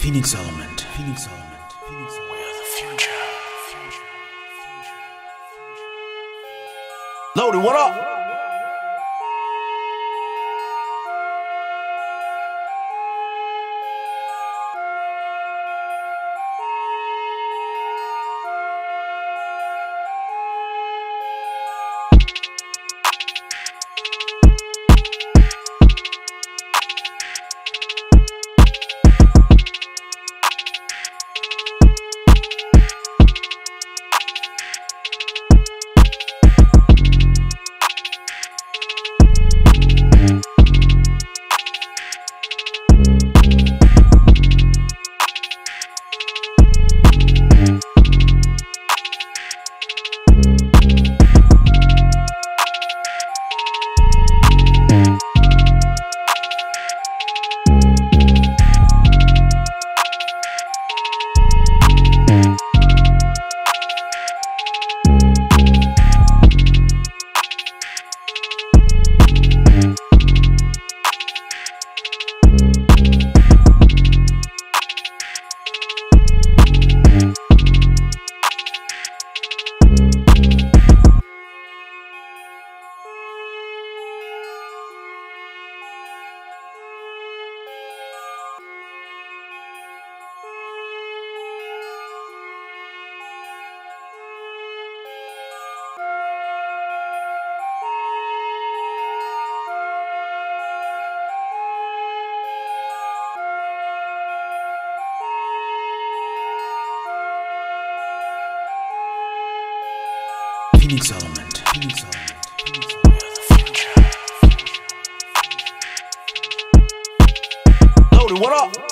Phoenix Element. Phoenix Element. Phoenix Element. We are the future. Loaded, what up? Phoenix Element. Phoenix Element. What up?